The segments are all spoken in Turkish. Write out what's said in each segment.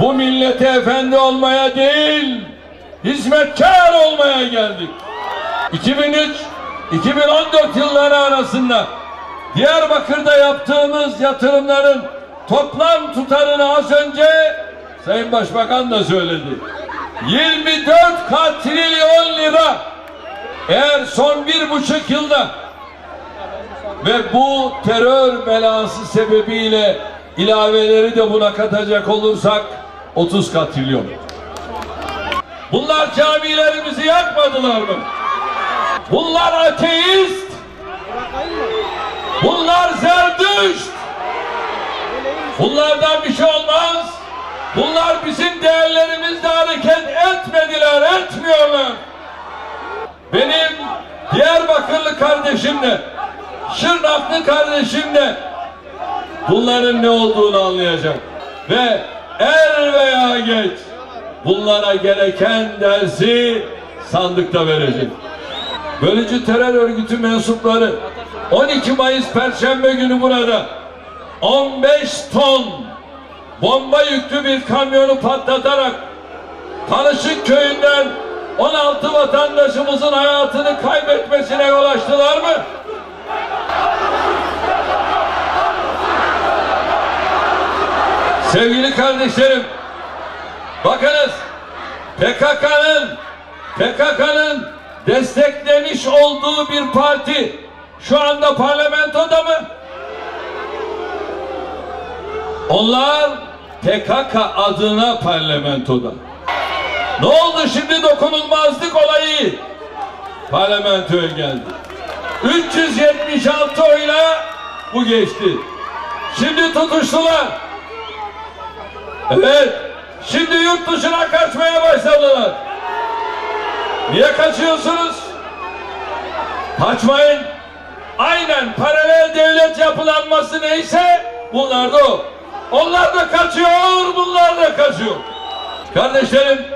Bu millete efendi olmaya değil, hizmetkar olmaya geldik. 2003-2014 yılları arasında Diyarbakır'da yaptığımız yatırımların toplam tutarını az önce Sayın Başbakan da söyledi. 24 katrilyon lira eğer son bir buçuk yılda ve bu terör belası sebebiyle ilaveleri de buna katacak olursak 30 katrilyon. Bunlar camilerimizi yakmadılar mı? Bunlar ateist. Bunlar zerdüşt. Bunlardan bir şey olmaz. Bunlar bizim değerlerimizle hareket etmediler, etmiyorlar. Benim Diyarbakırlı kardeşim de, Şırnaklı kardeşim de bunların ne olduğunu anlayacak. Ve er veya geç bunlara gereken dersi sandıkta verecek. Bölücü terör örgütü mensupları 12 Mayıs Perşembe günü burada 15 ton bomba yüklü bir kamyonu patlatarak Tanışık köyünden 16 vatandaşımızın hayatını kaybetmesine yol açtılar mı? Sevgili kardeşlerim, bakınız PKK'nın PKK'nın desteklemiş olduğu bir parti şu anda parlamentoda mı? Onlar PKK adına parlamentoda. Ne oldu şimdi dokunulmazlık olayı? Parlamentoya geldi. 376 oyla bu geçti. Şimdi tutuştular. Evet. Şimdi yurt dışına kaçmaya başladılar. Niye kaçıyorsunuz? Kaçmayın. Aynen paralel devlet yapılanması neyse bunlar da o. Onlar da kaçıyor, bunlar da kaçıyor. Kardeşlerim,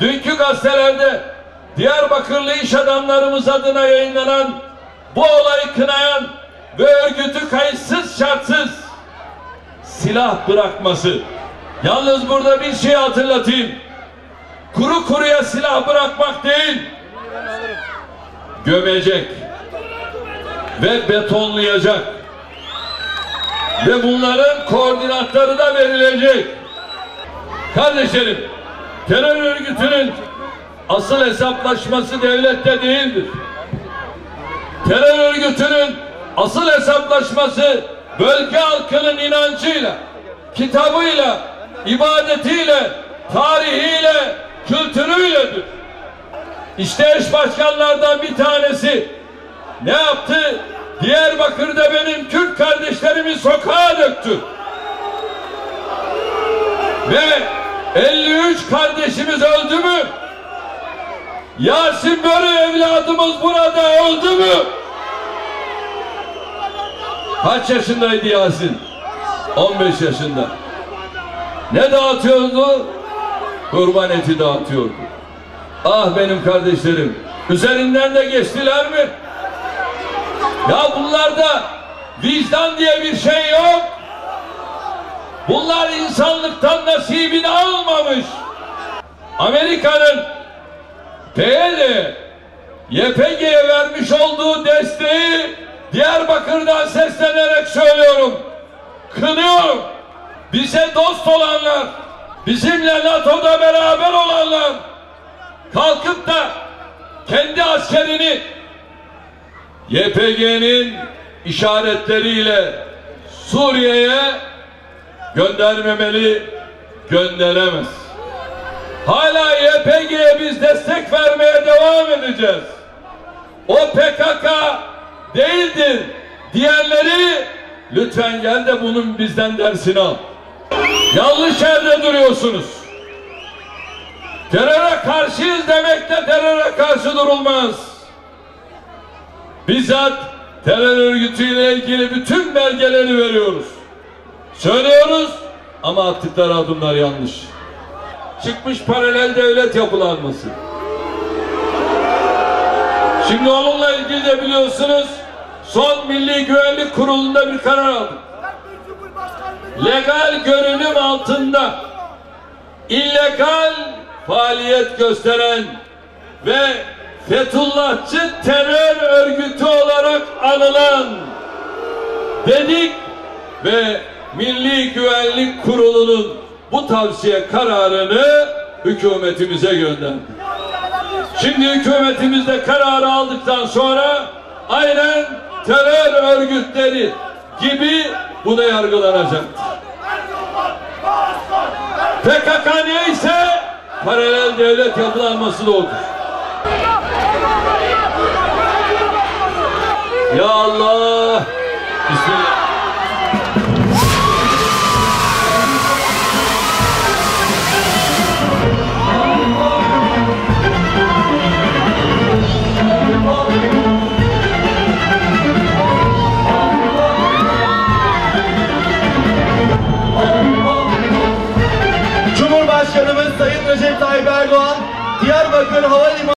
dünkü gazetelerde Diyarbakırlı iş adamlarımız adına yayınlanan bu olayı kınayan ve örgütü kayıtsız şartsız silah bırakması. Yalnız burada bir şey hatırlatayım. Kuru kuruya silah bırakmak değil, gömecek ve betonlayacak ve bunların koordinatları da verilecek. Kardeşlerim, terör örgütünün asıl hesaplaşması devlette değildir. Terör örgütünün asıl hesaplaşması bölge halkının inancıyla, kitabıyla, ibadetiyle, tarihiyle, kültürüyledir. İşte eş başkanlardan bir tanesi ne yaptı? Diyarbakır'da benim Kürt kardeşlerimi sokağa döktü. Ve 53 kardeşimiz öldü mü? Yasin Börü evladımız burada öldü mü? Kaç yaşındaydı Yasin? 15 yaşında. Ne dağıtıyordu? Kurban eti dağıtıyordu. Ah benim kardeşlerim. Üzerinden de geçtiler mi? Ya bunlarda vicdan diye bir şey yok. Bunlar insanlıktan nasibini almamış. Amerika'nın PYD, YPG'ye vermiş olduğu desteği Diyarbakır'dan seslenerek söylüyorum. Kınıyorum. Bize dost olanlar, bizimle NATO'da beraber olanlar kalkıp da kendi askerini YPG'nin işaretleriyle Suriye'ye göndermemeli, gönderemez. Hala YPG'ye biz destek vermeye devam edeceğiz. O PKK değildir diğerleri lütfen gel de bunun bizden dersini al. Yanlış yerde duruyorsunuz. Teröre karşıyız demekle teröre karşı durulmaz. Bizzat terör örgütüyle ilgili bütün belgeleri veriyoruz. Söylüyoruz ama attıkları adımlar yanlış. Çıkmış paralel devlet yapılanması. Şimdi onunla ilgili de biliyorsunuz son Milli Güvenlik Kurulu'nda bir karar aldık. Legal görünüm altında illegal faaliyet gösteren ve Fethullahçı terör örgütü olarak anılan dedik ve Milli Güvenlik Kurulu'nun bu tavsiye kararını hükümetimize gönderdi. Şimdi hükümetimiz de kararı aldıktan sonra aynen terör örgütleri gibi bu da yargılanacak. PKK neyse paralel devlet yapılanması da odur. Ya Allah! Bismillah. Cumhurbaşkanımız Sayın